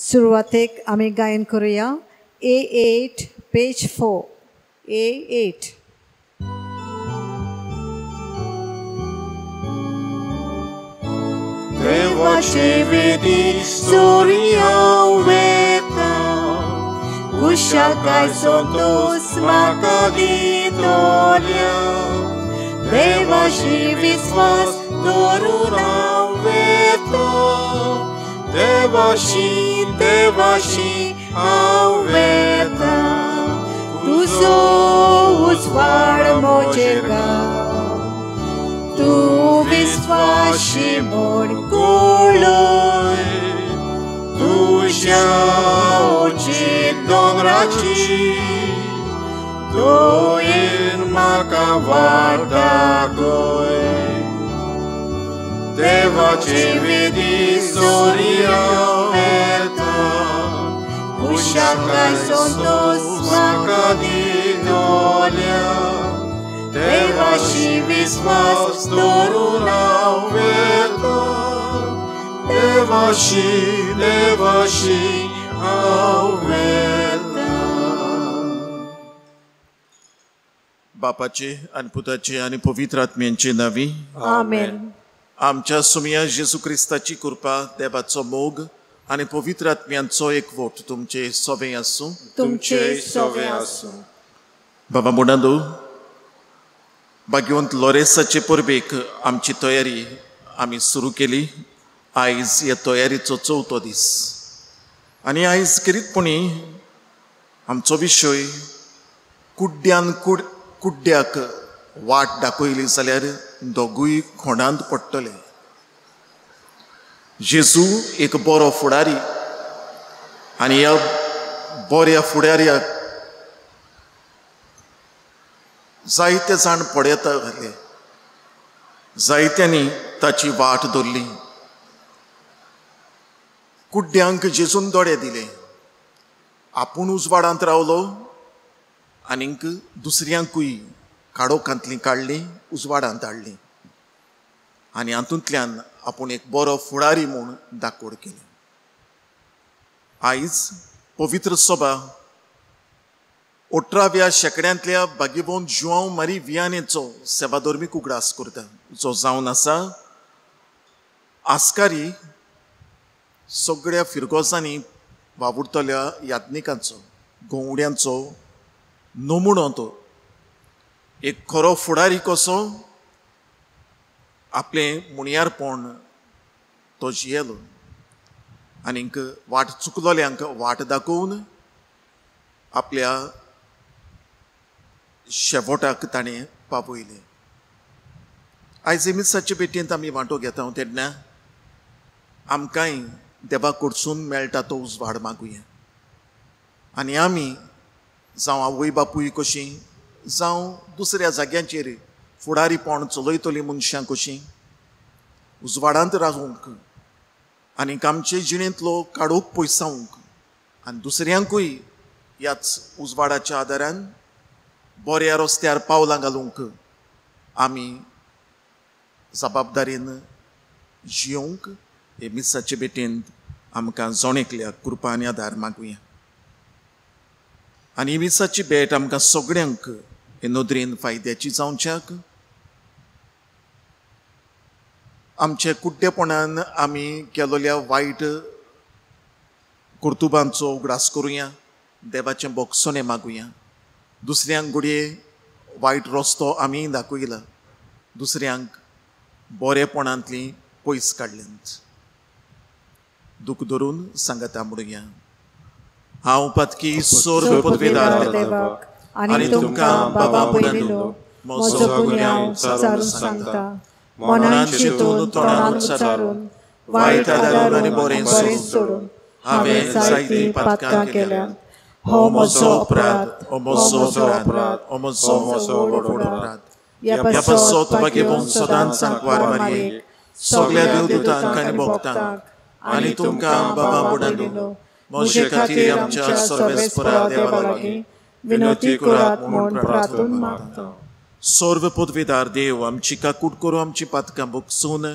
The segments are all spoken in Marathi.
सुरवातेक आमी गायन करुया. A eight page four. A eight. देवाचे वेदी सोरिया वेता. कुशाकाय दोस म्हाका दितोल्या. देवाशी विश्वास दवरून हांव वेता. देवाशी te vaši aveta, tu sus varmo llega, tu vis vaši morguloj, tu žao oči don rači, tu irma kavarda goj. विश्वासी म्हूण कोळय तुज्या ओची दोंगराची दोयेर म्हाका वाट दाखय देवाचे वेदी सोरिया येता कुशाकाय संतोष म्हाका दिनोल्या देवाशी विश्वास दवरून हांव वेता देवाशी देवाशी हांव वेता बापाचे आणि पुताचे आणि पवित्र आत्म्यांचे नावी आमेन आमच्या सुमिया जेजू क्रिस्ताची कृपा देवाचो मोग आणि पवित्र आत्म्यांचो एक वोट तुमचे सोबे आसूं. तुमचे सोवे आसूं. बाबा मुडांदू भाग्यवंत लॉरेसाचे परबेक आमची तयारी आमी सुरू केली. आयज ह्या तयारीचो चवथो दीस. आनी आयज करीतपणी आमचो विशय कुड्ड्यान कुड कुड्ड्याक वाट दाखयली जाल्यार दोगूय खोंडांत पडटले जेजू एक बरो फुडारी आनी ह्या बऱ्या फुडाऱ्याक जायते जाण पडयता घाले जायत्यांनी ताची वाट धरली. कुड्ड्यांक जेजून दोळे दिले. आपूण उजवाडांत रावलो. आनीक दुसऱ्यांकूय काडोखांतलीं काडली. उजवाडांत हाडली आनी हातूंतल्यान आपूण एक बरो फुडारी म्हूण दाखोड केली. आयज पवित्र सभा अठराव्या शेंकड्यांतल्या भाग्यभोवन जुआंव मारी वियानेचो सेवाधर्मी कुगडास करता जो जावन आसा आस्कारी सगळ्या फिरगोसांनी वावुरतल्या याज्ञिकांचो गोवड्यांचो नमुणो तो एक खरो फुडारी कसो आपलें मुणयारपण तो जियेलो. आनीक वाट चुकलोल्यांक वाट दाखोवन आपल्या शेवटाक ताणें पावयलें. आयज एमिसाचे भेटयेंत आमी वांटो घेता तेन्ना. आमकांय देवा कडसून मेळटा तो उजवाड मागुया. आनी आमी जावं आवय बापूय कशीं जावं दुसऱ्या जाग्यांचेर फुडारीपण चलयतलीं मनशां कशीं? उजवाडांत रावूंक आनीक आमचे जिणेंतलो काडूंक पयसावूंक आनी दुसऱ्यांकूय ह्याच उजवाडाच्या आदारान बऱ्या रस्त्यार पावलां घालूंक आमी जबाबदारेन जियोंक हे मिसाचे भेटेंत आमकां जोणेकल्या कृपा आनी आदार मागुया. आनी ही मिसाची भेट आमकां सगळ्यांक नदरेन फायद्याची जावच्याक आमचे कुड्डेपणान आमी केलोल्या वायट कर्तुबांचो उगडास करुया देवाचें बोगसोने मागुया. दुसऱ्यांक घडये वायट रस्तो आमी दाखयला दुसऱ्यांक बरेपणांतली पयस काडल्यांत दूख धरून सांगता म्हणुया हांव पत्की सोर पदवीदार आनी तुमकां बाबा पयलिलो म्हजो गुन्यांव विचारून सांगता. मनान चिंतून तोंडान उच्चारून. वायट आदारून आनी बरें सोडून. हांवें जायतीं पातकां केल्यात हो म्हजो अपराध. हो म्हजो अपराध. हो म्हजो म्हजो व्हड अपराध. ह्या ह्या पासत भाग्यभोवन सदांच सांकवार मारयेक सगळ्या देवदूतांक आनी भक्तांक आनी तुमकां बाबा बुडालो म्हजे खातीर आमच्या सर्वेस्परा देवा लागीं विनौती को आत्मोन प्रार्थन मांगता हूँ सर्व पोदvedar देव आमची काकूट करू आमची पातकां बक्षून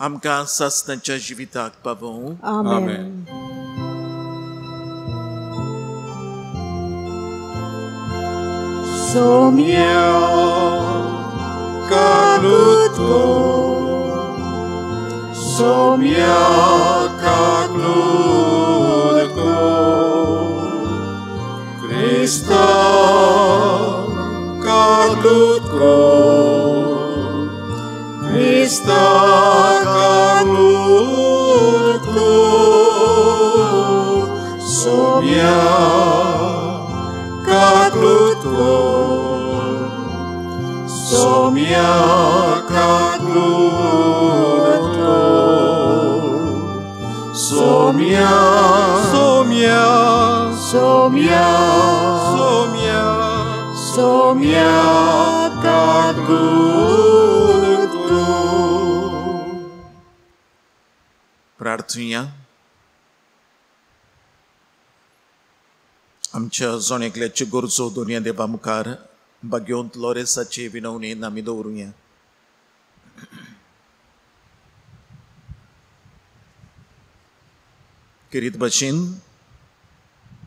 आमकां सासणाच्या जिविताक पावोवं आमेन som eu, ca Pluton, som eu, ca Pluton. Krista karlutku Krista karlutku Sumya karlutku Sumya karlutku Sumya Sumya Sumya प्रार्थुया आमच्या जोण्याकल्याच्यो गरजो दोनया देवा मुखार बागेवंत लोरेसाची विनवणेन आमी दवरुया किरीत भाशेन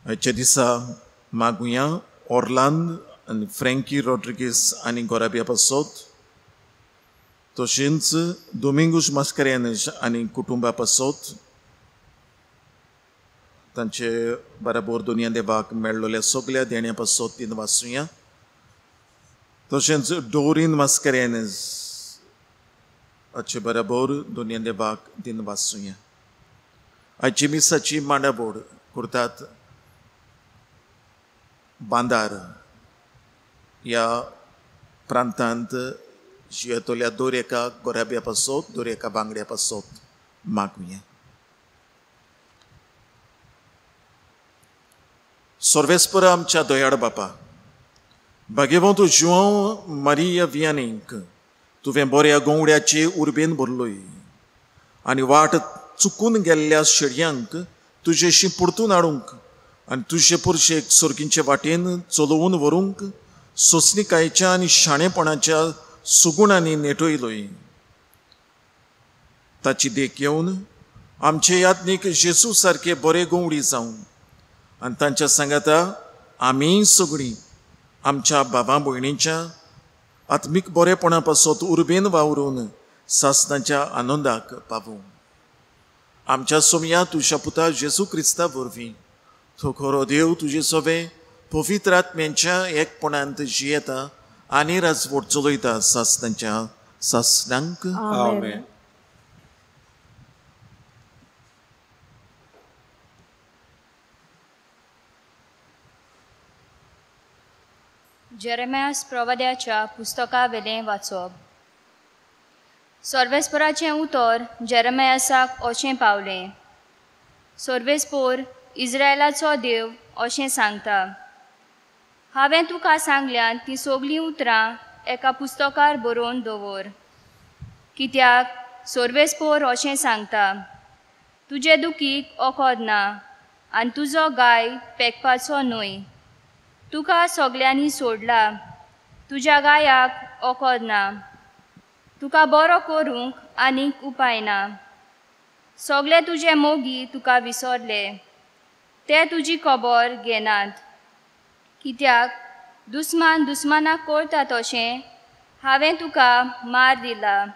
आयच्या दिसा मागुया ऑर्लांद आनी फ्रँकी रॉड्रिगीस आनी गोराबिया पासत तशेंच दोमिंगूस मास्करेनस आनी कुटुंबा पासत तांचे बराबर दोनया देवाक मेळ्ळल्या सगल्या देण्या पासत तीन वाचुया तशेंच डोरीन मास्करेनस हाचे बराबर दोनया देवाक दिन वाचुया आयची मिसाची मांडाबोड करतात बांदार ह्या प्रांतांत जियेतोल्या दोरेका गोऱ्याब्या गोराब्या पासत दोर एका बांगड्या पासत मागुया सर्वेस्पर आमच्या दोयाड बापा भाग्यवंत जुआंव मारिया वियानीक तुवें बऱ्या गोंवड्याचे उर्बेन भरलोय. आनी वाट चुकून गेल्ल्या शेडयांक तुजेशी परतून हाडूंक आनी तुजे पुरशेक सर्गींचे वाटेन चलोवन व्हरूंक सोंसणीकायेच्या आनी शाणेपणाच्या सुगुणांनी नेटयलोय ताची देख येवन आमचे यात्नीक जेसू सारखे बरे गोवडी जावं आनी तांच्या सांगाता आमीय सगळीं आमच्या बाबा भयणीच्या आत्मीक बरेपणा पासत उर्बेन वावरून सासनाच्या आनंदाक पावूं. आमच्या सोमया तुज्या पुता जेसू क्रिस्ता वरवीं तो खरो देव तुजे सोबे पवित्र आत्म्यांच्या एकपणांत जियेता आनी राजवट चलयता सासणाच्या सासणांक. Amen. जेरेम्यास प्रवाद्याच्या पुस्तका वेलें वाचप. सर्वेस्पराचें उतर जेरेमयासाक अशें पावलें सर्वेस्पोर इस्रायलाचो देव अशें सांगता हांवें तुका सांगल्यान तीं सोगलीं उतरां एका पुस्तकार बरोवन दवर. कित्याक? सर्वेस्पोर अशें सांगता तुजे दुखीक ओकोद ना आनी तुजो गाय पेकपाचो न्हय. तुका सगल्यांनी सोडला तुज्या गायाक ओकोद ना. तुका बरो करूंक आनीक उपाय ना. सगळे तुजे मोगी तुका विसरले. ते तुजी खबर घेनात. कित्याक? दुस्मान दुस्मानाक करता तशें हांवें तुका मार दिला.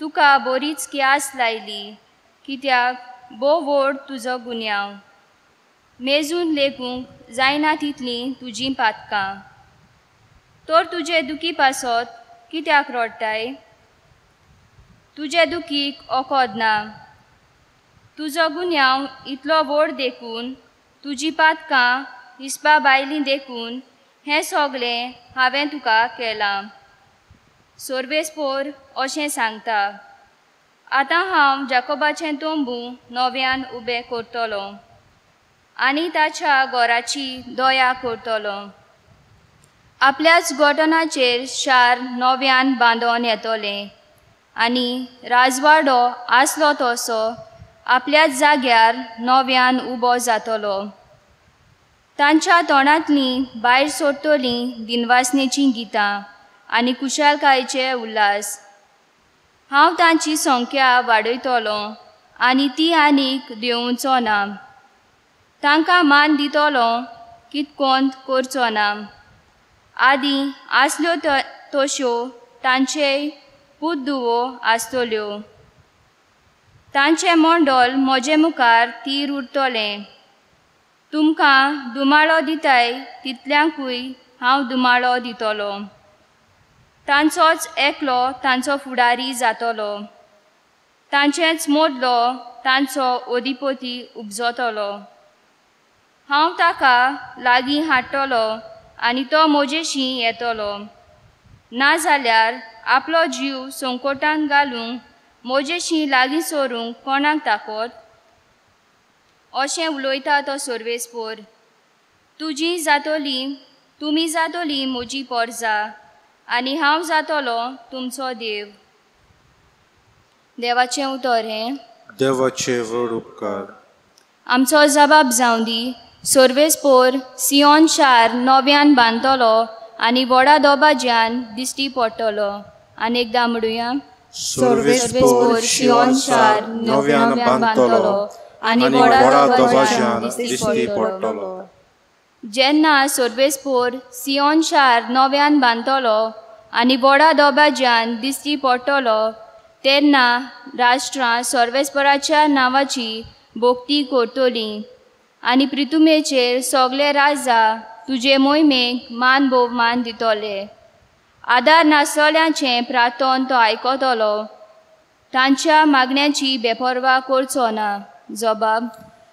तुका बरीच क्यास लायली. कित्याक? बो व्हड तुजो गुन्यांव. मेजून लेगूंक जायना तितलीं तुजीं पातकां. तर तुजे दुखी पासत कित्याक रडटाय? तुजे दुखीक ओकोद ना. तुजो गुन्यांव इतलो व्हड देखून तुजी पातकां हिसपा बायलीं देखून हें सोगलें हांवें तुका केलां. सोर्वेस्पोर अशें सांगता आतां हांव जाकोबाचें तोंबू नव्यान उबें करतलो आनी ताच्या घोराची दया करतलो. आपल्याच गोटनाचेर शार नव्यान बांदोन येतलें आनी राजवाडो आसलो तसो आपल्याच जाग्यार नव्यान उबो जातलो. तांच्या तोंडांतलीं भायर सोडटलीं दिनवासनेचीं गितां आनी कुशालकायेचे उल्हास. हांव तांची संख्या वाडयतलो आनी ती आनीक देंवचो ना. तांकां मान दितलो कितकोन करचो ना. आदी आसल्यो तश्यो तांचे पुद्दुवो आसतल्यो. तांचें मोंडोल म्हजे मुखार तीर उरतलें. तुमकां दुमाळो दिताय तितल्यांकूय हांव दुमाळो दितलो. तांचोच एकलो तांचो फुडारी जातलो. तांचेच मोदलो तांचो ओदिपोती उपजतलो. हांव ताका लागीं हाडटलो आनी तो म्हजेशी येतलो. नाजाल्यार आपलो जीव संकटान घालूंक म्हजेशी लागीं सोरूंक कोणाक ताकत अशें उलयता तो सर्वेस्पोर तुजी जातोली तुमी जातोली म्हजी पोरजा आनी हांव जातलो तुमचो देव. देवाचें उतर हें. देवाचे व्हड उपकार. आमचो जबाब जावं दी सोर्वेस्पोर सियोन शार नव्यान बांदतलो आनी व्हडा दोबाज्यान दिश्टी पडटलो. आनी एकदां म्हणुया. सर्वेस्पोर शियोन शार नव्यान बांदतलो. आनी व्हडा दोबाज्यान दिश्टी पडटलो जेन्ना सोर्वेस्पोर सियोन शार नव्यान बांदतलो आनी व्हडा दोबाज्यान दिश्टी पडटलो तेन्ना राष्ट्रां सर्वेस्पराच्या नांवाची भोक्ती करतलीं. आनी प्रितुमेचेर सगळे राजा तुजे मोहिमेक मान भोवमान दितले. आदार नासतल्यांचें प्रार्थन तो आयकतलो तांच्या मागण्याची बेपरवा करचो ना. जबाब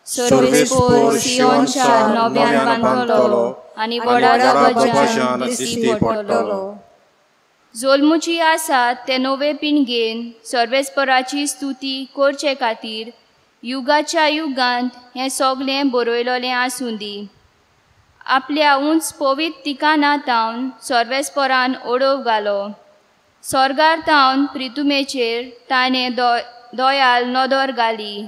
सर्वेस्पोर सियोन शार नव्यान बांदतलो आनी व्हडा दोबाज्यान दिश्टी पडटलो जोल्मुची आसात ते नवे पिणगेन सर्वेस्पराची स्तुती करचे खातीर युगाच्या युगांत हें सगळें बरयलोलें आसूं दी. आपल्या उंच पवीत तिकानातावन सर्वेस्परान ओडव घालो. स्वर्गार तावन प्रितुमेचेर ताणें दो दोयाल नदर घाली.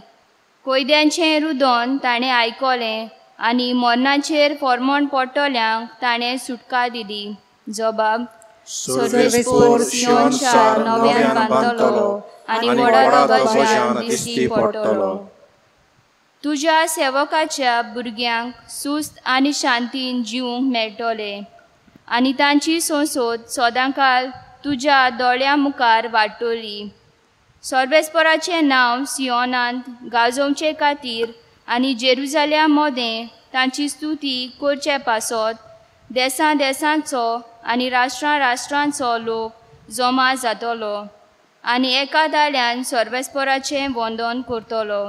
कोयद्यांचें रुदन ताणें आयकलें आनी मरणाचेर फॉर्मोण पडटल्यांक ताणें सुटका दिली. जबाब नव्यान बांदतलो आनी व्हडा दोबाज्यान दिश्टी पडटलो तुज्या सेवकाच्या भुरग्यांक सुस्त आनी शांतीन जिवंक मेळटले आनी तांची संसद सदांकाल तुज्या दोळ्या मुखार वाडटली सर्वेस्पराचें नांव सियोनांत गाजोवचे खातीर आनी जेरुजाल्या मोदें तांची स्तुती करचे पासत. देसां देसांचो आनी राष्ट्रां राष्ट्रांचो लोक जमा जातलो आनी एका दाळ्यान सर्वेस्पराचें वंदन करतलो.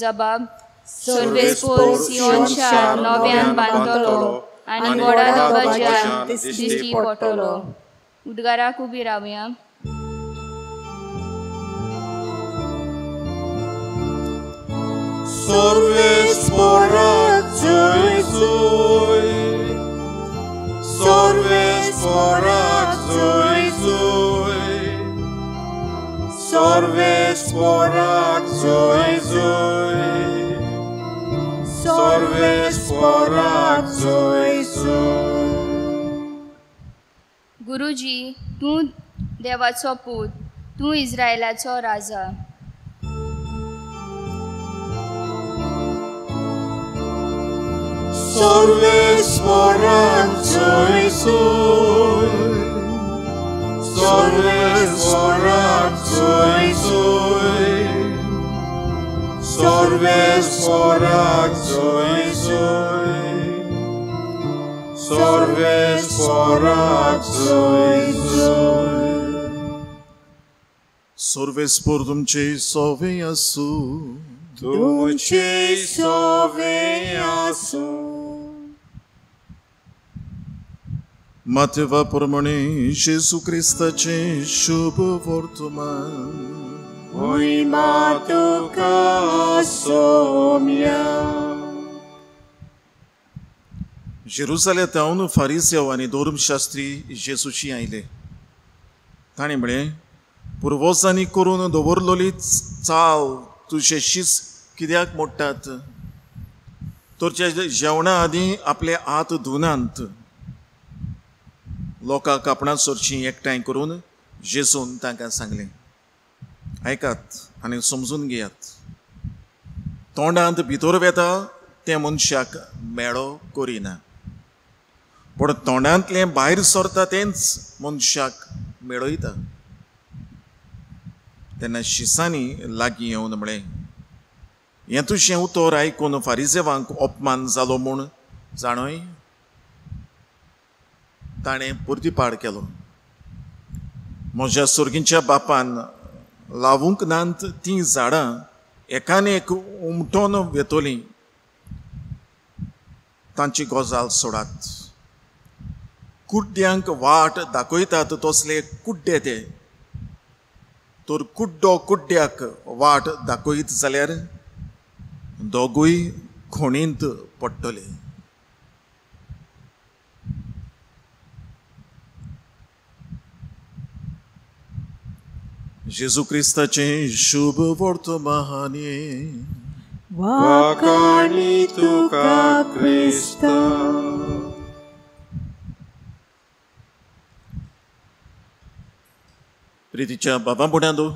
जबाब सर्वेस्पोर सियोन शार नव्यान बांदतलो आनी व्हडा दोबाज्यान दिश्टी पडटलो उदगाराक उबी रावया Sorvesporat Jesuj Sorvesporat Jesuj Sorvesporat Jesuj Sorvesporat Jesuj गुरुजी तूं देवाचो पूत तूं इस्रायलाचो राजा sorbe speranța Iisus. Sorbe speranța Iisus. Sorbe speranța Iisus. Sorbe speranța Iisus. Sorves por dum cei sovei a su, dum cei sovei a su. प्रमाणे जेजू क्रिस्ताचे शुभ वर्तमान. Moima tuka somia जेरुसाल्यातावन फारिसेव आनी धोर्मशास्त्री जेजूची आयले ताणें म्हळें पुर्वजांनी करून दवरलोली चाल तुजे शीस कित्याक मोडटात तुमच्या जेवणा आदीं आपले हात धुनांत लोकांक आपणा सोरशीं एकठांय करून जेजून तांकां सांगलें आयकात आनी समजून घेयात. तोंडांत भितर वेता ते मनशाक मेळो करिना. पूण तोंडांतलें भायर सरता तेंच मनशाक मेळयता. तेन्ना शिसांनी लागीं येवन म्हळें हें तुजें उतर आयकून फारिजेवांक अपमान जालो म्हूण जाणय? ताणें पुर्तीपाड केलो. म्हज्या सुर्गींच्या बापान लावूंक नात तीं झाडां एकान एक उमटोन वेतोलीं. तांची गजाल सोडात. कुड्ड्यांक वाट दाखयतात तसले कुड्डे ते. तर कुड्डो कुड्ड्याक वाट दाखयत जाल्यार दोगूय खोणींत पडटले. जेजू क्रिस्ताचें शुभ वर्तमाने वाकाणी तुका क्रिस्त प्रितीच्या बाबा बुडांदो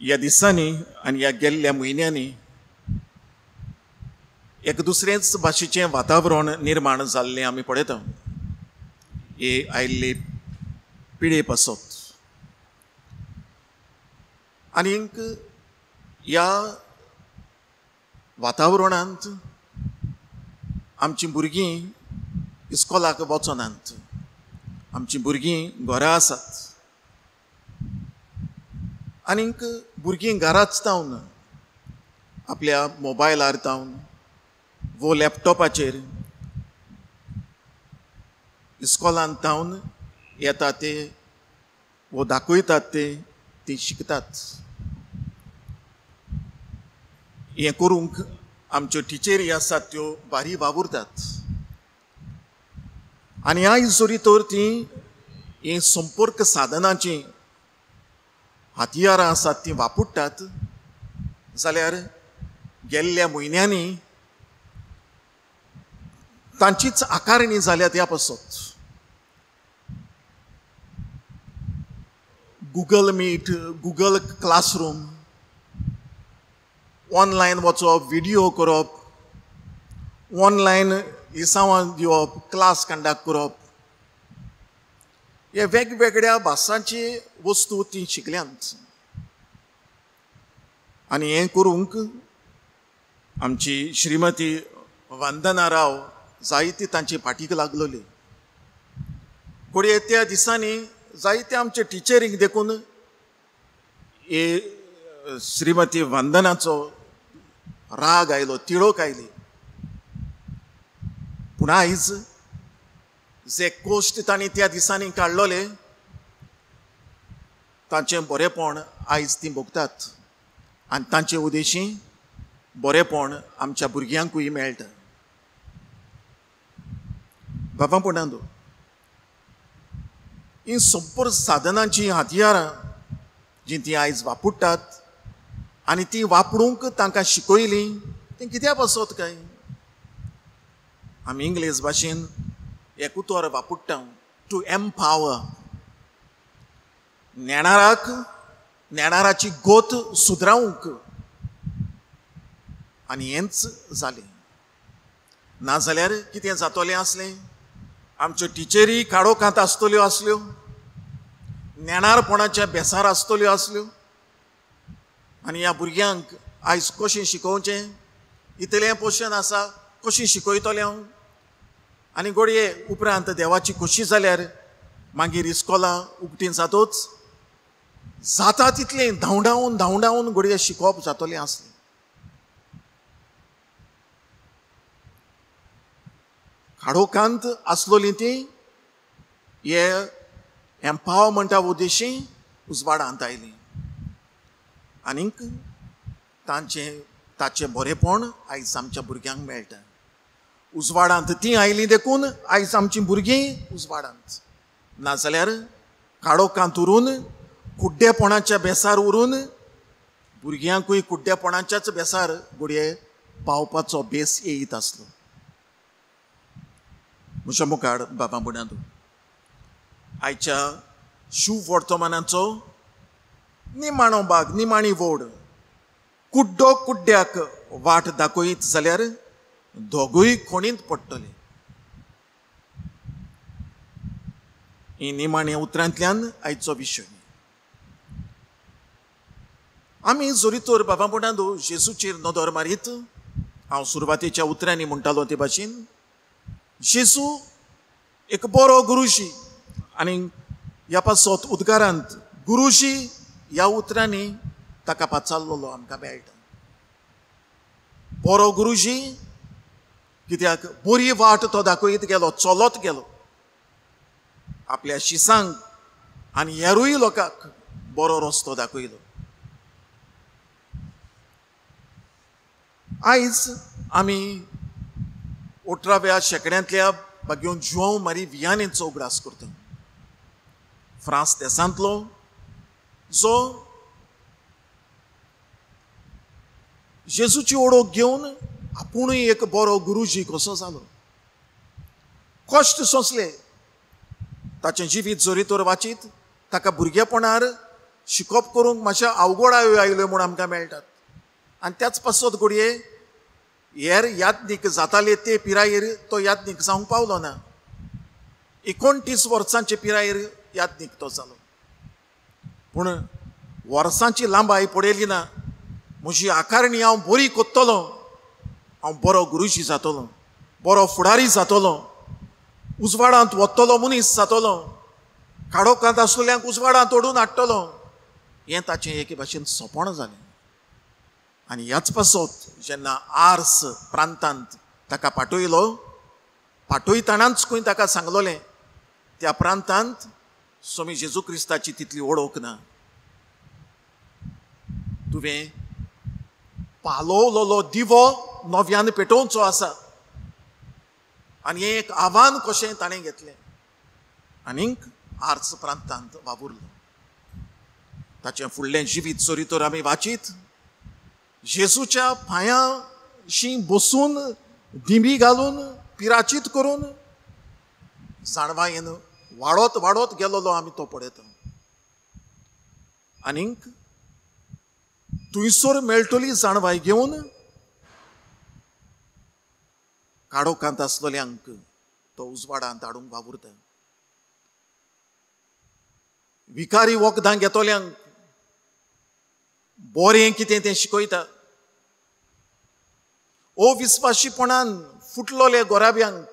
ह्या दिसांनी आनी ह्या गेल्ल्या म्हयन्यांनी एक दुसरेच भाशेचें वातावरण निर्माण जाल्लें आमी पळयता हे आयिल्ले पिळे पासत आनीक ह्या वातावरणांत आमचीं भुरगीं इस्कॉलाक वचनात आमचीं भुरगीं घरा आसात. आनीक भुरगीं घराच तावन आपल्या मोबायलार तावन वो लॅपटॉपाचेर इस्कॉलांत तावन येतात ते वो दाखयतात ते ती शिकतात. हें करूंक आमच्यो टिचेरी आसात त्यो बारी वावुरतात. आनी आयज जरी तर तीं ही संपर्क साधनाची हातियारां आसात तीं वापरतात. जाल्यार गेल्ल्या म्हयन्यांनी तांचीच आकारणी जाल्या त्या पासत Google meet Google classroom online वचप विडियो करप ऑनलायन इसावां दिवप क्लास कंडक्ट करप हे वेगवेगळ्या भासांची वस्तू ती शिकल्यांत आनी हें करूंक आमची श्रीमती वंदना राव जायती तांची फाटीक लागलोली पूण त्या दिसांनी जायते आमचे टिचरींक देखून. हे श्रीमती वंदनाचो राग आयलो तिळोक आयली. पूण आयज जे कोश्ट तांणी त्या दिसांनी काडलोले तांचें बरेंपण आयज तीं भोगतात. आनी तांचे उदेशी बरेंपण आमच्या भुरग्यांकूय मेळटा. बाबा पुणांदो ही संपर्क साधनांची हातयारां जीं तीं आयज वापरतात. आनी ती वापरूंक तांकां शिकयली तें कित्याक बसत काय? आमी इंग्लीश भाशेन एक उतर वापरता टू एम्पावर नेणाराक नेणाराची गोत सुदरावूंक आनी हेंच जालें नाजाल्यार कितें जातलें आसलें? आमच्यो टिचरी काडोखांत आसतल्यो आसल्यो. नेणारपणाच्या बेसार आसतल्यो आसल्यो आनी ह्या भुरग्यांक आयज कशें शिकोवचें? इतलें पोशन आसा कशें शिकयतलें हांव? आनी घडये उपरांत देवाची खोशी जाल्यार मागीर इस्कॉलां उक्तीं जातूच. जाता तितलें धांवडावन धांवडावन घडये शिकोवप जातलें आसलें. खाडोकांत आसलोलीं तीं हे एम्पावरमेंटा उद्देशी उजवाडांत आयलीं आनीक तांचें ताचें बरेंपण आयज आमच्या भुरग्यांक मेळटा. उजवाडांत तीं आयलीं देखून आयज आमचीं भुरगीं उजवाडांत नाजाल्यार काडोखांत उरून कुड्डेपणाच्या बेसार उरून भुरग्यांकूय कुड्डेपणाच्याच बेसार घुडये पावपाचो बेस येयत आसलो म्हज्या मुखार बाबा बुडांतू आयच्या शुभ वर्तमानाचो निमाणो भाग निमाणी वोड. कुड्डो कुड्ड्याक वाट दाखयत जाल्यार दोगूय कोणींत पडटले. ही निमाण्या उतरांतल्यान आयचो विशय आमी जोरी तर बाबा म्हणा जेजूचेर नदर मारीत हांव सुरवातेच्या उतरांनी म्हणटालो ते भाशेन जेसू एक बरो गुरुशी आनी ह्या पासत उद्गारांत गुरुजी ह्या उतरांनी ताका पाचारलेलो आमकां मेळटा. बरो गुरुजी कित्याक बरी वाट तो दाखयत गेलो चलत गेलो. आपल्या शिसांक आनी हेरूय लोकांक बरो रस्तो दाखयलो आयज आमी अठराव्या शेंकड्यांतल्या बागेवन जुआंव मारी वियानेचो उगडास करता फ्रांस देसांतलो जो जेजूची ओळख घेवन आपुणूय एक बरो गुरुजी कसो जालो कश्ट सोंसले ताचें जिवीत जोरी तर वाचीत ताका भुरगेपणार शिकप करूंक मातशें अवघडायो आयल्यो म्हूण आमकां मेळटात आनी त्याच पासत घडये हेर यात्नीक जाताले ते पिरायेर तो यात्नीक जावंक पावलो ना एकोणतीस वर्सांचे पिरायेर यात तो जालो पूण वर्सांची लांबाय पडयली ना म्हजी आकारणी हांव बरी कोत्तलो हांव बरो गुरुजी जातलो बरो फुडारी जातलो उजवाडांत वतलो मनीस जातलो काडोकांत आसलेल्यांक उजवाडांत ओडून हाडटलो. हें ताचें एके भाशेन सोंपण जालें. आनी ह्याच पासत जेन्ना आर्स प्रांतांत ताका पाठयलो पाठयतनाच खंय ताका सांगलोलें त्या प्रांतांत स्वामी जेजू क्रिस्ताची तितली ओळख ना. तुवें पालोवलेलो दिवो नव्यान पेटोवचो आसा. आनी हें एक आव्हान कशें ताणें घेतलें. आनीक आर्स प्रांतांत वावुरलो. ताचें फुडलें जिवीत चोरी तर आमी वाचीत. जेजूच्या पांयाशी बसून दिमी घालून पिराचीत करून जाणवायेन वाडोत वाडोत गेलोलो आमी तो पळयता आनीक तुयसर मेळटली जाणवाय घेवन काडोकांत आसलेल्यांक तो उजवाडांत हाडूंक वावुरता. विकारी वखदां घेतोल्यांक बरें कितें तें शिकयता. ओ विस्वाशीपणान फुटलोले गोराब्यांक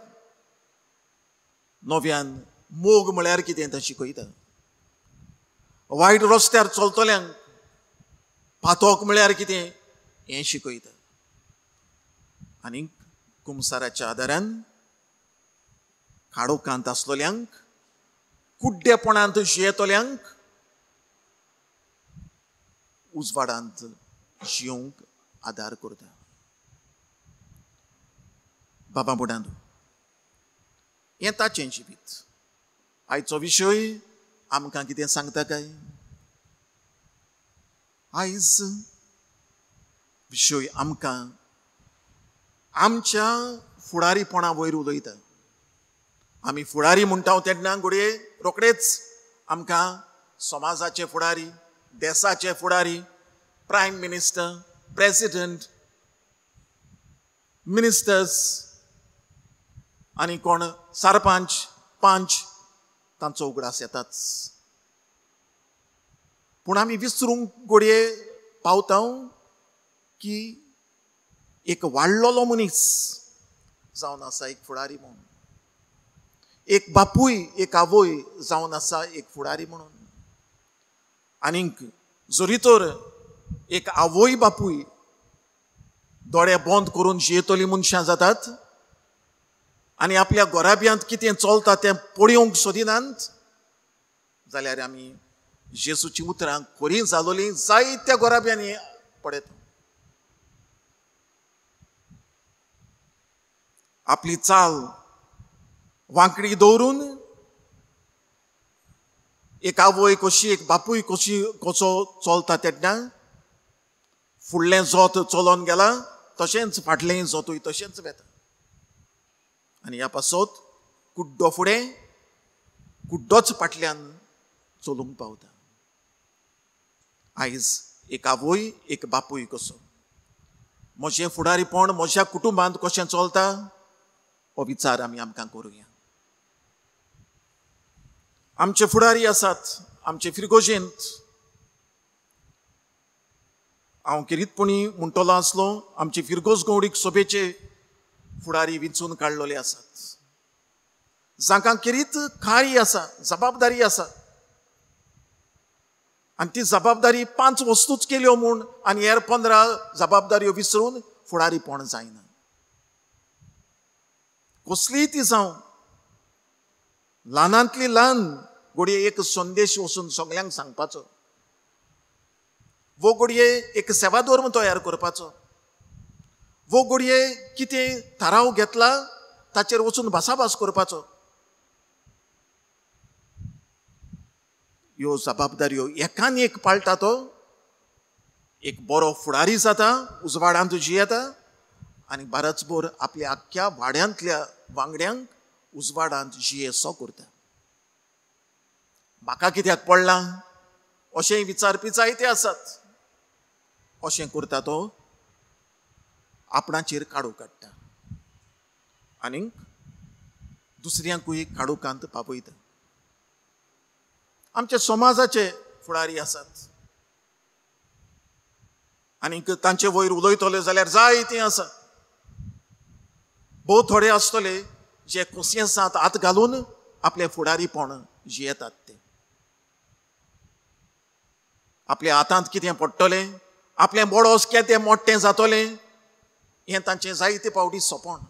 नव्यान मोग म्हळ्यार कितें तें शिकयता वायट रस्त्यार चलतल्यांक पातोक म्हळ्यार कितें हें शिकयता. आनी कुमसाराच्या आदारान काडोकांत आसलोल्यांक कुड्डेपणांत जियेतल्यांक उजवाडांत जियोंक आदार करता. बाबा बुडांदू हें ताचें जिवीत आयचो विशय आमकां कितें सांगता काय आयज विशय आमकां आमच्या फुडारीपणा वयर उलयता आमी फुडारी म्हणटा तेन्ना घडये रोखडेच आमकां समाजाचे फुडारी देशाचे फुडारी प्रायम मिनिस्टर प्रेसिडेंट मिनिस्टर्स आनी कोण सरपंच पंच तांचो उगडास येताच पूण आमी विसरूंक घडये पावता की एक वाडलोलो मनीस जावन आसा एक फुडारी म्हणून. एक बापूय एक आवय जावन आसा एक फुडारी म्हणून. आनीक जरी तर एक आवय बापूय दोळे बंद करून जियेतली मनशां जातात. आनी आपल्या गोराब्यांत कितें चलता तें पळोवंक सोदिनात? जाल्यार आमी जेसूची उतरां खोरी जालोली जायत्या गोराब्यांनी पडयता आपली चाल वांकडी दवरून एक आवय कशी एक बापूय कशी कसो चलता तेन्ना फुडलें जोत चलोन गेला तशेंच फाटलें जोतूय तशेंच वेता आनी ह्या पासत कुड्डो फुडें कुड्डोच फाटल्यान चलूंक पावता. आयज एक आवय एक बापूय कसो. म्हजें फुडारीपण म्हज्या कुटुंबांत कशें चलता हो विचार आमी आमकां करुया. आमचे फुडारी आसात आमचे फिरगोजेंत. हांव किरीतपणी म्हणटलो आसलो आमचे फिरगोज गवडीक सोबेचे फुडारी विंचून काडलेले आसात जांकां किरीत खारी आसा जबाबदारी आसा आनी ती जबाबदारी पांच वस्तूच केल्यो हो म्हूण आनी हेर पंदरा जबाबदाऱ्यो विसरून फुडारीपण जायना कसलीय ती जावं ल्हानांतली ल्हान घडये एक संदेश वचून सगल्यांक सांगपाचो. वो घडये एक सेवा धर्म तयार करपाचो. वो घडये कितें थाराव घेतला ताचेर वचून भासाभास करपाचो. ह्यो जबाबदाऱ्यो एकान एक पाळटा तो. एक बरो फुडारी जाता उजवाडांत जियेता आनी बारचभर आपल्या आख्ख्या वाड्यांतल्या वांगड्यांक उजवाडांत जियेसो करता. म्हाका कित्याक पडलां? अशेंय विचारपी जायते आसात. अशें करता तो आपणाचेर काडू काडटा. आनीक दुसऱ्यांकूय काडूकांत पापयता. आमच्या समाजाचे फुडारी आसात. आनीक तांचे वयर उलयतले जाल्यार जायतीं आसा भोव थोडे आसतले जे कुसियेसांत हात घालून आपले फुडारीपण जियेतात ते. आपल्या हातांत कितें पडटलें? आपलें बोडोस केदें मोट्टें जातलें? हें तांचें जायते पावटी सोंपण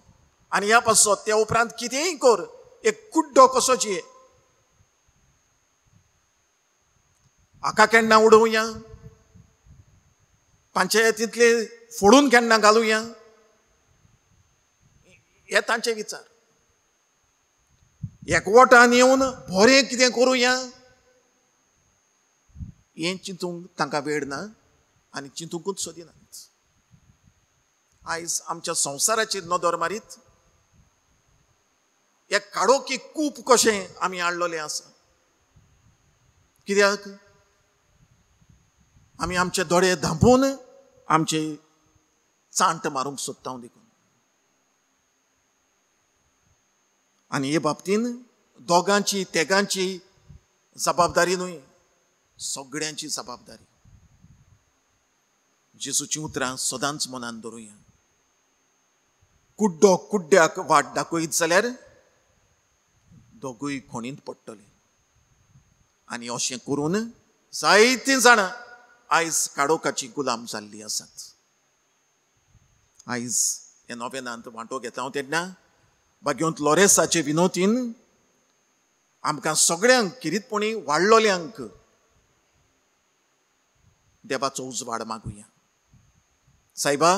आनी ह्या पासो त्या उपरांत कितेंय कर एक कुड्डो कसो जिये. हाका केन्ना उडोवया पंचायतींतले फोडून केन्ना घालूया हे तांचे विचार. एकवटान येवन बरें कितें करूया हें चिंतूंक तांकां वेळ ना आनी चिंतूंकूच सोदिना आयज आमच्या संवसाराचेर नदर मारीत हे काडोकी कूप कशें आमी हाडलेलें आसा कित्याक आमी आमचे दोळे धांपून आमचे चांट मारूंक सोदता देखून आनी हे बाबतीन दोगांची तेगांची जबाबदारी न्हय सगळ्यांची जबाबदारी. जेसूची उतरां सदांच मनान दवरुया कुड्डो कुड्ड्याक वाट दाखयत जाल्यार दोगूय खोणींत पडटले. आनी अशें करून जायतीं जाणां आयज काडोकाची गुलाम जाल्लीं आसात. आयज हे नवेनांत वांटो घेता हांव तेन्ना भाग्योंत लॉरेसाचे विनोतीन आमकां सगळ्यांक किरीतपणी वाडलोल्यांक देवाचो उजवाड मागुया. सायबा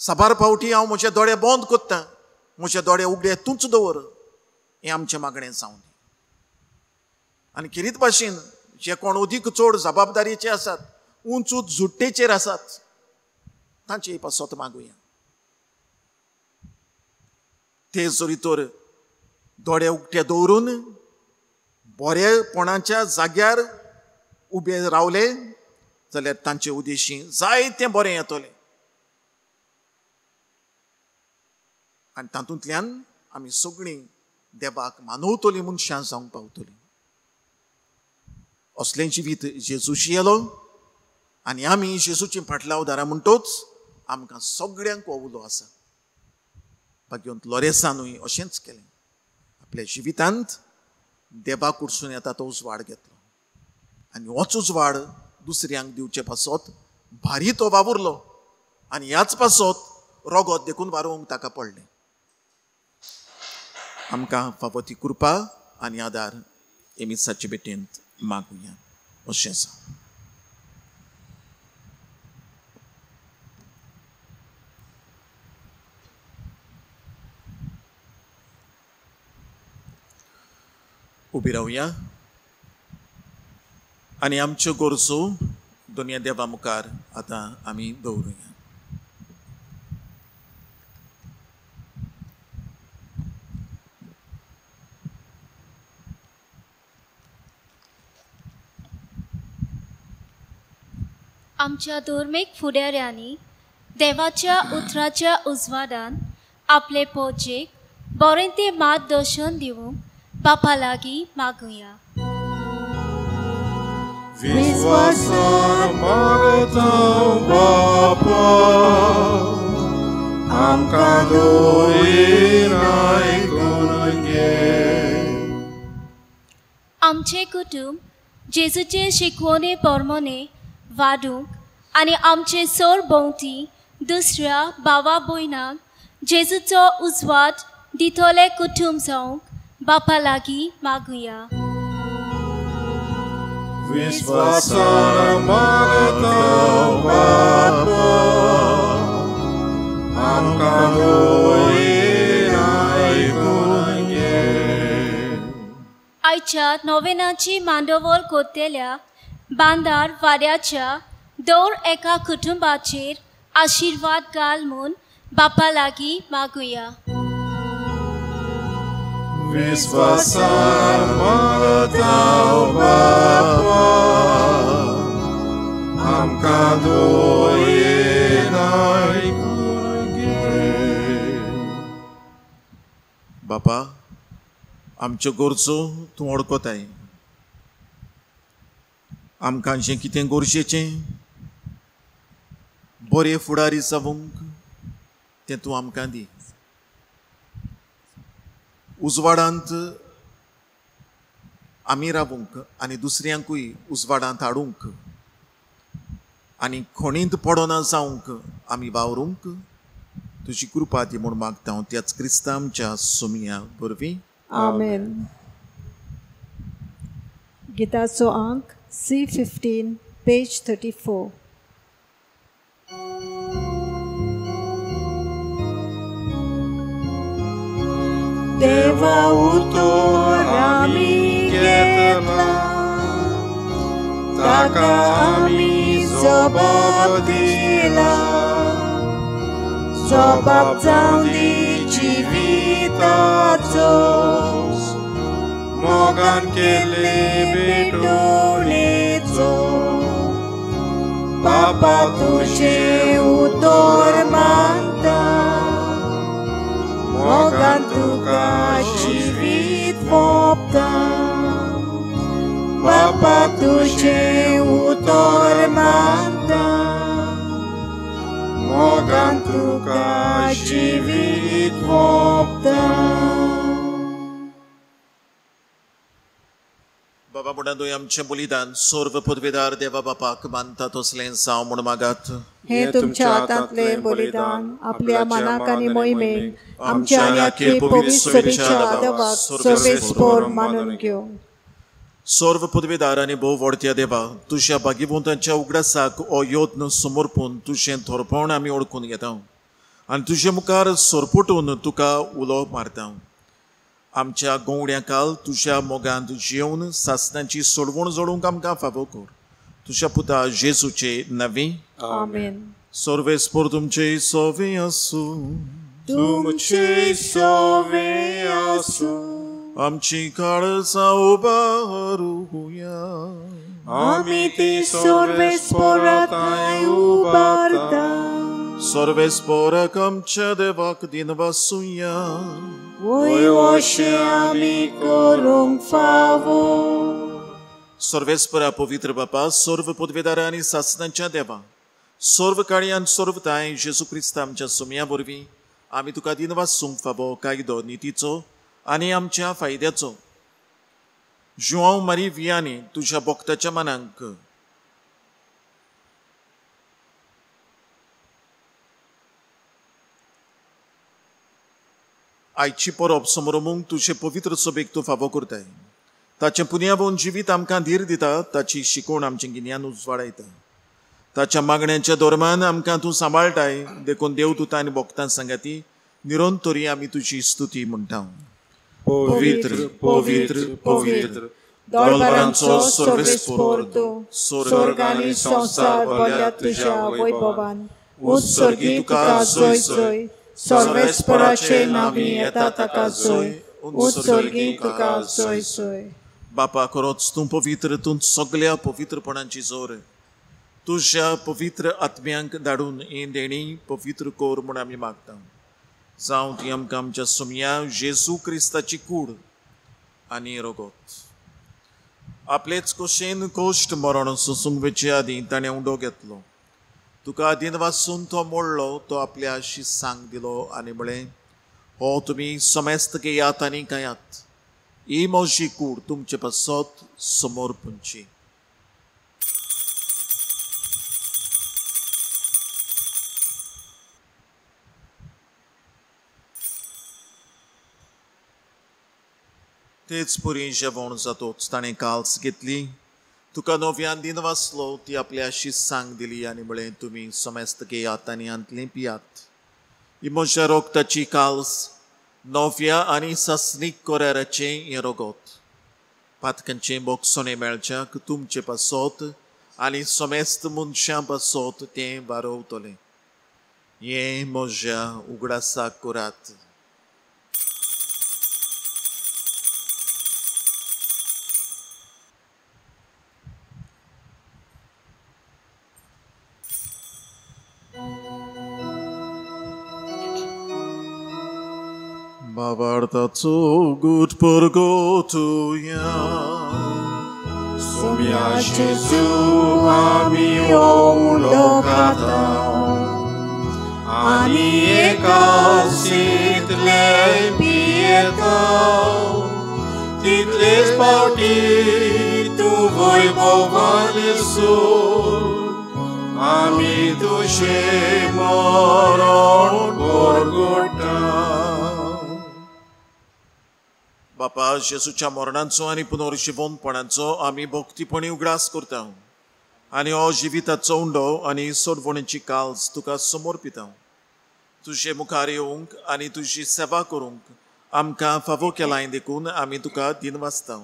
साबार फावटी हांव म्हजे दोळे बंद कोत्तां म्हजे दोळे उगडे तूंच दवर हें आमचें मागणें जावन आनी किरीत भाशेन जे कोण अदीक चड जबाबदारीचे आसात उंच उंच झुट्टेचेर आसात तांचे पासत मागुया। ते जरी तर दोळे उगटे दवरून बरेपणाच्या जाग्यार उबे रावले जाल्यार तांचे उद्देशी जायतें बरें येतलें। आनी तातूंतल्यान आमी सगळीं देवाक मानवतलीं मनशां जावंक पावतलीं. असलें जिवीत जेजूशी येलो आनी आमी जेजूची फाटल्या उदारा म्हणटोच आमकां सगळ्यांक हो उलो आसा. भाग्यवंत लॉरेसानूय अशेंच केलें. आपल्या जिवितांत देवाक कडसून येता तो उजवाड घेतलो. आनी होच उजवाड दुसऱ्यांक दिवचे पासत भारी तो वावुरलो आनी ह्याच पासत रोगत देखून वारोवंक ताका पडलें. आमकां फावो ती कृपा आनी आदार एमिसाचे भेटेंत मागुया. अशें आसा. उबी रावया आनी आमच्यो गरजो दुनिया देवा मुखार आतां आमी दवरुया. आमच्या धर्मीक फुडाऱ्यांनी देवाच्या उतराच्या उजवाडान आपले पोजेक बरें ते मार्गदर्शन दिवंक बापा लागीं मागुया. विश्वासान मागता बापा आमकां दोळीन आयकून घे. आमचे कुटुंब जेजूचे शिकवणे प्रमाणे वाडूंक आनी आमचे सोर भोंवती दुसऱ्या भावा भयणांक जेजूचो उजवाड दितोले कुटुंब जावंक बापा लागीं मागुया. विश्वासान मागता बापा आमकां आयकून घे आयच्या नोवेनाची मांडवल कोत्तेल्या बांदार वाड्याच्या दर एका कुटुंबाचेर आशिर्वाद घाल म्हूण बापा लागीं मागुया विश्वासान मागता बापा आमकां दोळीन आयकून घे बापा आमच्यो गरजो तूं वळखताय आमकां जें कितें गोरजेचें बरें फुडारी जावंक तें तूं आमकां दी उजवाडांत आमी रावूंक आनी दुसऱ्यांकूय उजवाडांत हाडूंक आनी खणींत पडोना जावंक आमी वावरूंक तुजी कृपा ती म्हूण मागता हांव त्याच क्रिस्तांच्या सोमिया वरवीं आमेन गिताचो आंक C15, page 34. Deva uto rami getla Taka ami zobatila Zobat मोगान केले भेटोणेचो बाबा तुझे उतोर मानता मोगान तुका जिवीत मोपता बाबा तुझे उतोर मानता मोगान तुका जिवीत बाबा म्हणून आमचें बलिदान सर्व पदवेदार देवा बापाक मानता तसलें जावं म्हूण मागात. हे तुमच्या हातांतले बलिदान आपल्या मनाक आनी मोहिमेन आमच्या आनी आख्खे पवित्रेच्या आदवाक सर्वेस्पोर मानून घेवं सर्व पदवेदार आनी भोव व्हडत्या देवा तुज्या भागीभोवतांच्या उगडासाक हो योत्न समर्पून तुजें थोरपण आमी ओळखून घेता आनी तुजे मुखार सोरपुटून तुका उलो मारता आमच्या गोवड्या काल तुज्या मोगांत जेवन सासणाची सोडवण जोडूंक आमकां फावो कर तुज्या पुता जेजूचे नवी आमेन सर्वेस्पोर तुमचे सोवे आसूं तुमचे सोवे आसूं आमची काळजा उबारुया आमी ती सर्वेस्पोराताय उबारता सर्वेस्पोराक आमच्या देवाक दिन वासुया वय अशें आमी करूंक फावो सर्वेस्परा पवित्र बापा सर्व पदवेदारा आनी सासणांच्या देवा सर्व काळयान सर्व ताय जेजू क्रिस्त आमच्या सुमया वरवीं आमी तुका दिन वासूंक फावो कायदो नितीचो आनी आमच्या फायद्याचो जुआंव मारी वियानी तुज्या भक्ताच्या मनांक आयची परब समरमूंक तुजे पवित्र सभेक तूं फावो करताय ताचें पुण्यावून जिवीत आमकां धीर दिता ताची शिकवण आमचें गिन्यान उजवाडायता ताच्या मागण्यांच्या दरम्यान आमकां तूं सांबाळटाय देखून देवदूतां आनी भक्तां सांगाती निरोंतरी आमी तुजी स्तुती म्हणटा पवित्र पवित्र पवित्र सर्वेस्पोर तूं स्वर्ग आनी संसार भरल्या तुज्या वैभवान उत्सर्गी तुका जय जय येता ताका जय उत्सर्गी तुका जय जय बापा खरोच तूं पवित्र तूं सगल्या पवित्रपणाची जोर तुझ्या पवित्र आत्म्यांक धाडून ही देणी पवित्र कोर म्हूण आमी मागता जावं ती आमकां आमच्या सुमया जेजू क्रिस्ताची कूड आनी रोगोत आपलेच कुशेन कोश्ट मरण सोसूंक वेचे आदीं ताणें उंडो घेतलो तुका आदीन वाचून तो मोडलो तो आपल्या शिस्सांक दिलो आनी म्हळें हो तुमी समेस्त घेयात आनी गायात ही मोजी कूड तुमचे पासत समोर पुंची. तेच पुरी जेवण जातोच ताणें काल्स घेतली. तुका नव्यान दिन वाचलो ती आपल्या सांग दिली आनी म्हळें तुमी समेस्त घेयात आनी आंतलें पियात ही म्हज्या रोगताची काल्स नव्या आनी सस्नीक कोराराचें हें रोगोत. पातकांचें बोक्सोने मेळच्याक तुमचे पासत आनी समेस्त मनशां पासत तें वारोवतलें. हें म्हज्या उगडासाक करात aber dazu gut Burgotuja. a Jezua mio lokata, ani ekasit lei pietau, tit les parti tu voi bovale sol, ami tu shemor on gorgotai. बापा जेसूच्या मरणांचो आनी पुनर्जिवनपणाचो आमी भक्तीपणी उगडास करता आनी हो जिविताचो उंडो आनी सोडवणेची काल्स तुका समर्पिता तुजे मुखार येवंक आनी तुजी सेवा करूंक आमकां फावो केलाय देखून आमी तुका दिन वाचता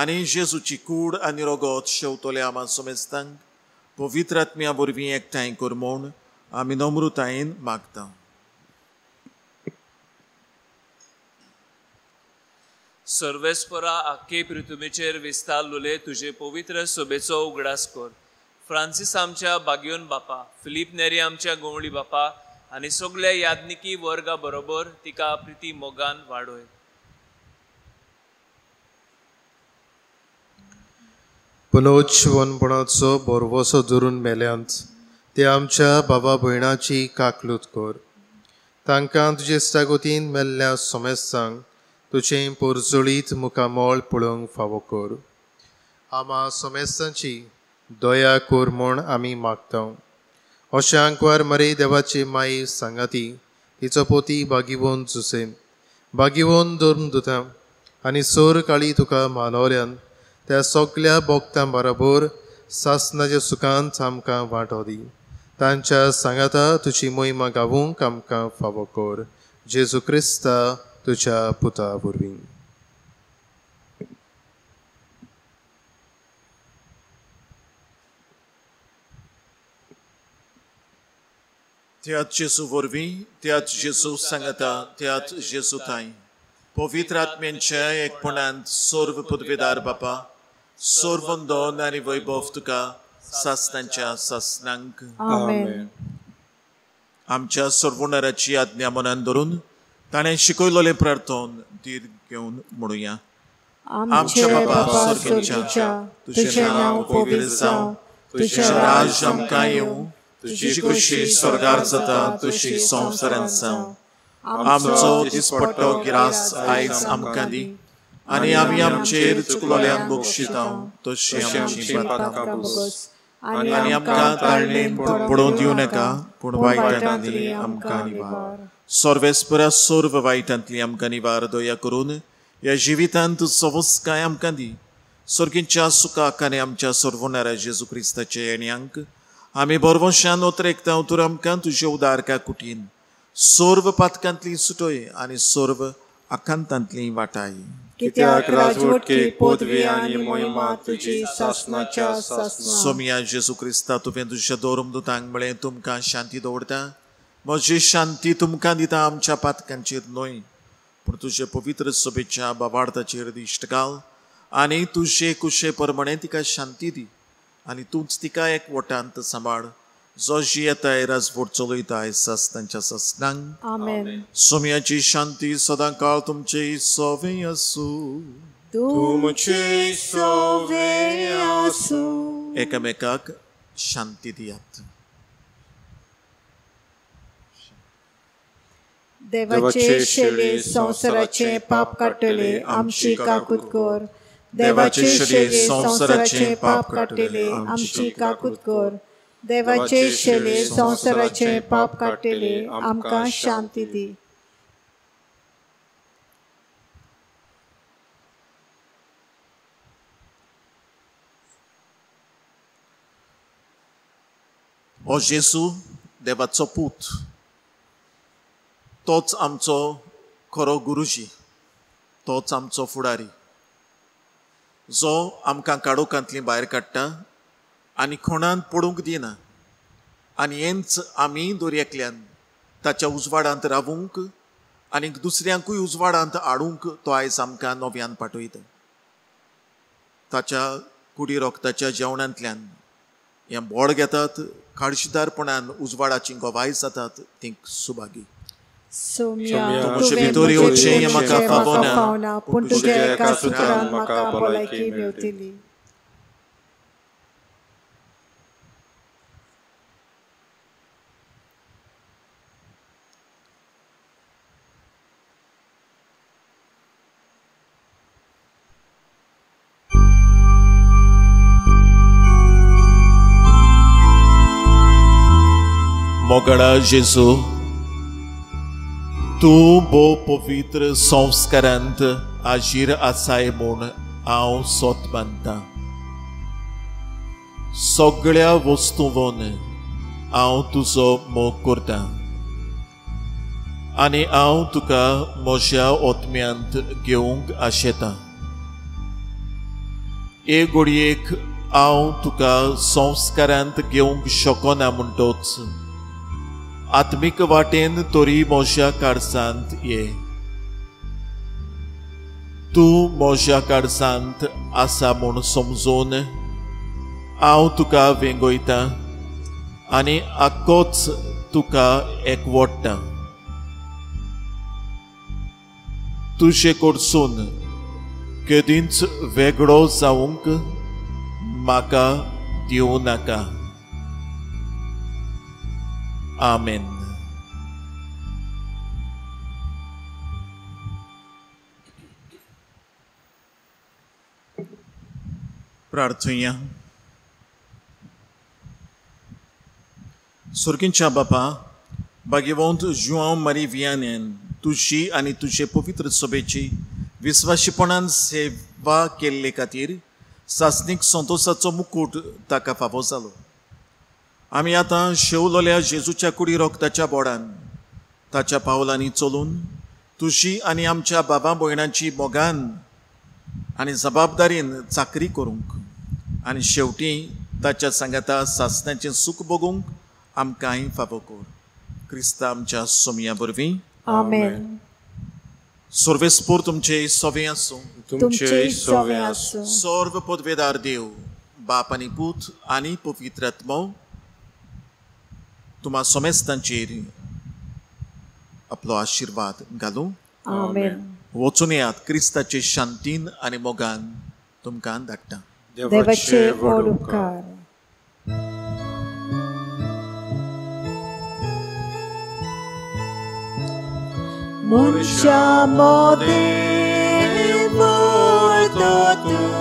आनी जेजूची कूड आनी रोगोत शेवतले आमा समेस्तांक पवित्र आत्म्या वरवीं एकठांय कर म्हूण आमी नम्रतायेन मागता सर्वेस्परा आख्खे पृथ्वीचेर विस्तारलुले तुजे पवित्र सोबेचो उगडास कर. फ्रांसीस आमच्या बागयोन बापा फिलीप नेरी आमच्या गोवळी बापा आनी सगल्या याज्ञिकी वर्गा बरोबर तिका प्रिती मोगान वाडोय पुनोच्छवनपणाचो बोरवोसो धरून मेल्यांत ते आमच्या बाबा भयणाची काकलूत कर. तांकां तुजे इश्टागोतीन मेल्ल्या सोमेस्तांक तुजें पोरजोळीत मुखामोळ पळोवंक फावो कर आमा सोमेस्तांची दया कोर म्हूण आमी मागता अशें आंकवार मरे देवाची माई सांगाती तिचो पोती बागिवोन जुसे बागिवोन धरून धुता आनी सोर काळी तुका मानवल्यान त्या सगल्या बोगतां बरोबर सासनाच्या सुखांत आमकां वांटो दी तांच्या सांगाता तुजी मोहिमा गावूंक आमकां फावो कर जेजू क्रिस्ता तुझ्या पुता वरवीं त्यात जेसू वरवीं त्यात जेसू सांगता त्यात जेसू ताई पवित्र आत्म्यांच्या एकपणांत सर्व पदवेदार बापा सर्वंदोन आनी वैभव तुका सासनांच्या सासनांक आमेन आमच्या सर्वोनराची आज्ञा मनान धरून ताणें शिकयलोलें प्रार्थन तीर घेवन म्हणुया आमचे बाबा स्वर्गीच्या तुझे नाव पवित्र जावं तुझे राज आमकां येवं तुझी खुशी स्वर्गार जाता तुझी संवसारांत जावं आमचो दिसपट्टो गिरास आयज आमकां दी. आनी आमी आमचेर चुकलोल्यांक बक्षिता तशी आमची आनी आमकां ताळणेन पडोवन दिवं नाका. पूण वायटांतली आमकां निवार. सर्वेस्परा सर्व वायटांतली आमकां निवार दया करून ह्या जिवितांत सवस्काय आमकां दी सर्गीच्या सुखाक आनी आमच्या सर्वनारा जेजू क्रिस्ताचे येण्याक आमी बरवशान उतरेकता उतर आमकां तुजे उदारका कुटीन सर्व पातकांतली सुटोय आनी सर्व आकांतांतली वाटाय कित्याक राजवटके पदवी आनी मोहिमा तुजी सासनाच्या सासना सोमिया जेजू क्रिस्ता तुवें तुज्या दोरम दुतांक म्हळें तुमकां शांती दवरता म्हजी शांती तुमकां दिता आमच्या पातकांचेर न्हय. पूण तुजे पवित्र सभेच्या बाबार्थाचेर दिश्ट घाल. आनी तुजे कुशे परमणे तिका शांती दी. आनी तूंच तिका एक वटांत सांबाळ जो जियेताय राजवट चलयताय सासतांच्या सासनांक Amen. सोम्याची शांती सदां काळ तुमचे सोवे आसूं तुमचे सोवे आसूं एकामेकाक शांती दियात. देवाचे शेले संवसाराचे पाप काडटले आमची काकूत कर देवाचे शेले संवसाराचे पाप काडटले आमची काकूत कर देवाचे शेले संवसाराचे पाप काडटले आमकां शांती दी. जेसू देवाचो पूत तोच आमचो खरो गुरुजी तोच आमचो फुडारी. जो आमकां काडोकांतली भायर काडटा आनी खोणान पडूंक दिना आनी हेंच आमी दर्यातल्यान ताच्या उजवाडांत रावूंक आनी दुसऱ्यांकूय उजवाडांत हाडूंक तो आयज आमकां नव्यान पाठयता. ताच्या कुडी रोखताच्या जेवणांतल्यान हें बोड घेतात काळशीदारपणान उजवाडाची गोवाय जातात तीं सुभागी. सोम्या तुवें भितर म्हजें येवचें हें येवचें म्हाका पूण एका सुत्रान भलायकी मोगडा जेजू तूं भो पवित्र संस्कारांत आजीर आसाय म्हूण हांव सोत बांदतां सगळ्या वस्तूवन हांव तुजो मोग करतां आनी हांव तुका म्हज्या ओतम्यांत घेवंक आशेतां एक घडयेक हांव तुका संस्कारांत घेवंक शकना म्हणटोच आत्मीक वाटेन तोरी मोश्या काडसांत ये. तूं मोश्या काडसांत आसा म्हूण समजून हांव तुका वेंगयतां आनी आक्कोच तुका एकवडटा तुजे कडसून केदींच वेगळो जावंक म्हाका दिवं नाका. आमेन प्रार्थुया सुर्गींच्या बापा भाग्यवंत जुआंव मारी वियानेन तुजी आनी तुजे पवित्र सभेची विस्वाशीपणान सेवा केल्ले खातीर सासनीक संतोशाचो मुकूट ताका फावो जालो आमी आतां शेवलोल्या जेजूच्या कुडी रोखताच्या बोडान. ताच्या पावलांनी चलून तुजी आनी आमच्या बाबा भयणांची मोगान आनी जबाबदारीन चाकरी करूंक आनी शेवटी ताच्या सांगाता सासण्याचें सुख भोगूंक आमकांय फावो कर. क्रिस्ता आमच्या सोमया वरवीं आमेन. सर्वेस्पोर तुमचे सोवे आसूं तुमचे सोवे आसूं सर्व पदवेदार देव बाप आनी पूत आनी पवित्र आत्मो तुम्हा सोमेस्तांचेर आपलो आशिर्वाद घालूं आमेन वचून येयात क्रिस्ताचे शांतीन आनी मोगान तुमकां धाडटा देवाचे व्हड उपकार मनशा मोदेव वळतो तूं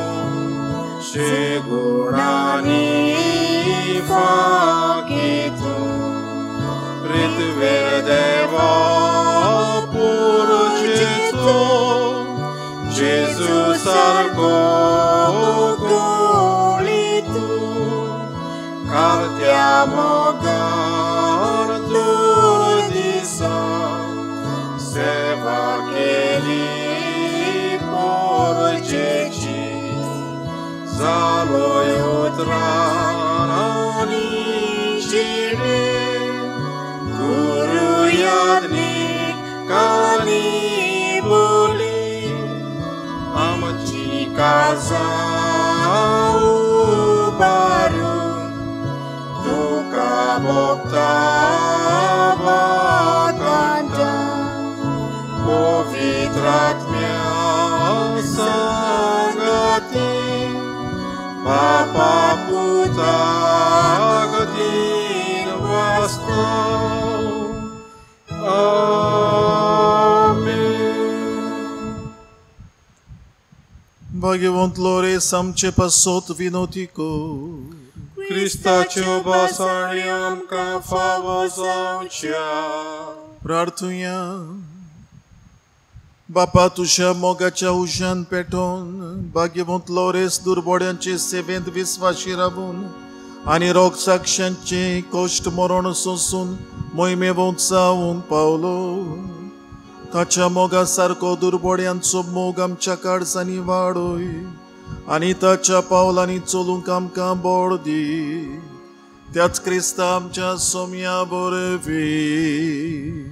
गुणांनी फाकी तूं पृथ्वीर देवा पुरुषेचो जेजू सारको गोळी तूं कार्त्या मोगार दोर दिसा सेवा केली पोरजेची जालोय उतरान पवित्रात्म्या संगती बापा पुता गतीन वास्तव Amen. भाग्यवंत लोरेस आमचे पासोत विनोती को Cristacio basani बापा तुझ्या मोगाच्या उशान पेटोवन भाग्यवंत लोरेस दुर्बोड्यांचे सेवेंत विस्वाशी राबून आणि रोग साक्षांचे कोश्ट मरण सोसून मोहिमे जावून पावलो. ताच्या मोगा सारको दुर्बोड्यांचो मोग आमच्या काळजांनी वाडोय आणि ताच्या पावलांनी चलूंक आमकां बोड दी. त्याच क्रिस्ता आमच्या Saumya बोरवी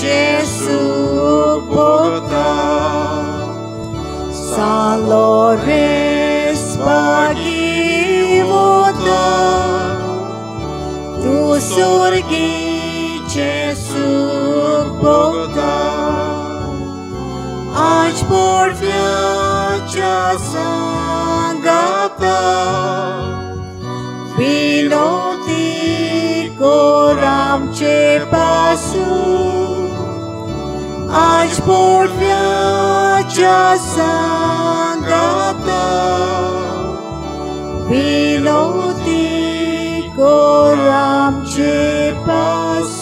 ce suporta Salores pagivota Tu surgi ce suporta Aș porfia ceasa gata. Vino ti coram ce pasul aș purvia ce sanga tău, pilotii coram ce pas.